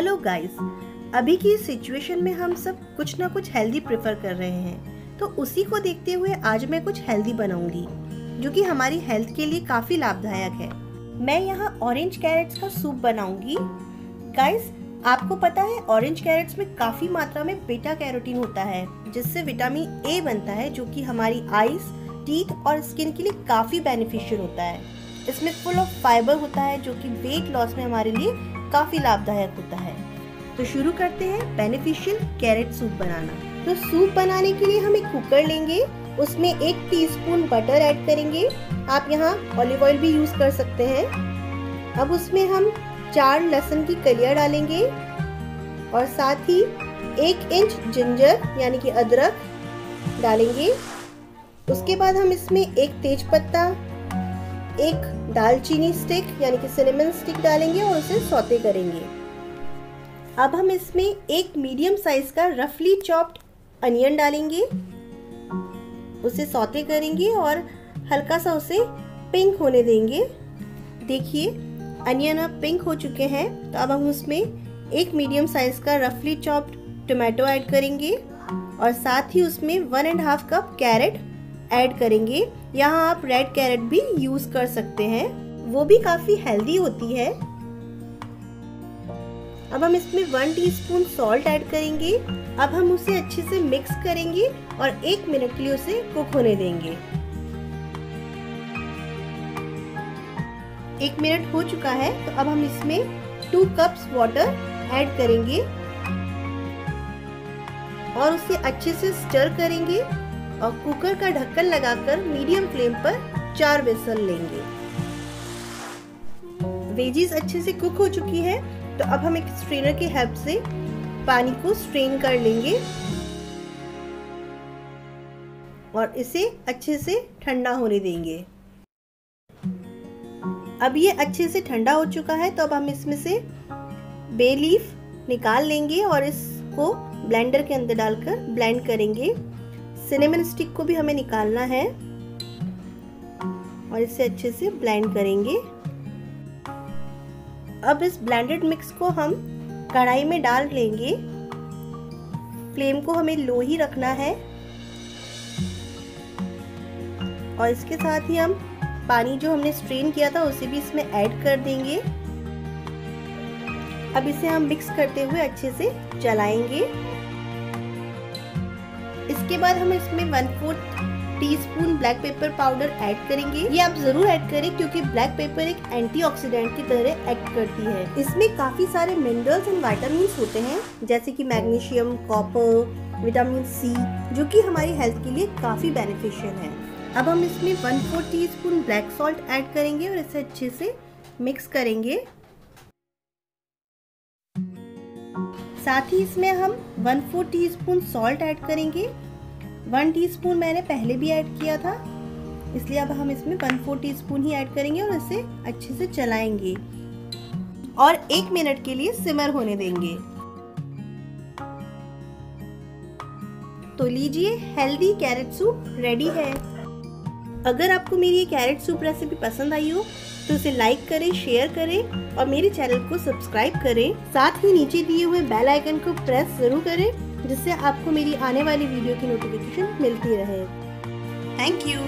Hello guys अभी की situation में हम सब कुछ ना कुछ हेल्दी प्रेफर कर रहे हैं। तो उसी को देखते हुए आज मैं कुछ हेल्दी बनाऊँगी, जो कि हमारी हेल्थ के लिए काफ़ी लाभदायक है। मैं यहाँ ऑरेंज कैरेट्स का सूप बनाऊँगी। गाइस आपको पता है ऑरेंज कैरेट्स में काफ़ी मात्रा में बीटा कैरोटीन होता है, जिससे विटामिन ए बनता है, जो कि हमारी आईज टीथ और स्किन के लिए काफ़ी बेनिफिशियल होता है। इसमें फुल ऑफ़ फाइबर होता है, जो कि वेट लॉस में हमारे लिए काफ़ी लाभदायक होता है। तो शुरू करते हैं बेनिफिशियल कैरेट सूप बनाना। तो सूप बनाने के लिए हम एक कुकर लेंगे, उसमें एक टीस्पून बटर ऐड करेंगे। आप यहाँ ऑलिव ऑयल भी यूज़ कर सकते हैं। अब उसमें हम चार लहसुन की कलिया डालेंगे और साथ ही एक इंच जिंजर यानी कि अदरक डालेंगे। उसके बाद हम इसमें एक तेज पत्ता एक दालचीनी स्टिक यानी कि सिनेमन स्टिक डालेंगे और उसे सौते करेंगे। अब हम इसमें एक मीडियम साइज़ का रफली चॉप्ड अनियन डालेंगे। उसे सौते करेंगे और हल्का सा उसे पिंक होने देंगे। देखिए अनियन अब पिंक हो चुके हैं तो अब हम उसमें एक मीडियम साइज़ का रफली चॉप्ड टोमेटो ऐड करेंगे और साथ ही उसमें one and half cup carrot add करेंगे। यहाँ आप रेड कैरेट भी यूज़ कर सकते हैं। वो भी काफ़ी हेल्दी होती है। अब हम इसमें वन टीस्पून सॉल्ट ऐड करेंगे। अब हम उसे अच्छे से मिक्स करेंगे और एक मिनट के लिए उसे कुक होने देंगे। एक मिनट हो चुका है तो अब हम इसमें टू कप्स वाटर ऐड करेंगे। और उसे अच्छे से स्टर करेंगे। और कुकर का ढक्कन लगाकर मीडियम फ्लेम पर चार बेसन लेंगे। वेजीज अच्छे से कुक हो चुकी है तो अब हम एक स्ट्रेनर की हेल्प से पानी को स्ट्रेन कर लेंगे। और इसे अच्छे से ठंडा होने देंगे। अब ये अच्छे से ठंडा हो चुका है तो अब हम इसमें से बे लीफ निकाल लेंगे और इसको ब्लेंडर के अंदर डालकर ब्लेंड करेंगे। सिनेमन स्टिक को भी हमें निकालना है। और इसे अच्छे से ब्लेंड करेंगे। अब इस ब्लेंडेड मिक्स को हम कढ़ाई में डाल लेंगे फ्लेम को हमें लो ही रखना है। और इसके साथ ही हम पानी जो हमने स्ट्रेन किया था, उसे भी इसमें ऐड कर देंगे। अब इसे हम मिक्स करते हुए अच्छे से चलाएँगे इसके बाद हम इसमें one fourth teaspoon black pepper powder add करेंगे। ये आप ज़रूर ऐड करें क्योंकि ब्लैक पेपर एक एंटीऑक्सीडेंट की तरह एक्ट करती है। इसमें काफ़ी सारे मिनरल्स एंड वाइटामिन होते हैं, जैसे कि मैग्नीशियम कॉपर विटामिन सी जो कि हमारी हेल्थ के लिए काफ़ी बेनिफिशियल है। अब हम इसमें one four teaspoon black salt add करेंगे और इसे अच्छे से मिक्स करेंगे। साथ ही इसमें हम one four teaspoon salt add करेंगे। वन टीस्पून मैंने पहले भी ऐड किया था, इसलिए अब हम इसमें वन फोर टी स्पून ही ऐड करेंगे और इसे अच्छे से चलाएँगे। और एक मिनट के लिए सिमर होने देंगे। तो लीजिए हेल्दी कैरेट सूप रेडी है। अगर आपको मेरी ये कैरेट सूप रेसिपी पसंद आई हो तो उसे लाइक करें शेयर करें और मेरे चैनल को सब्सक्राइब करें। साथ ही नीचे दिए हुए बेल आइकन को प्रेस ज़रूर करें, जिससे आपको मेरी आने वाली वीडियो की नोटिफिकेशन मिलती रहे। Thank you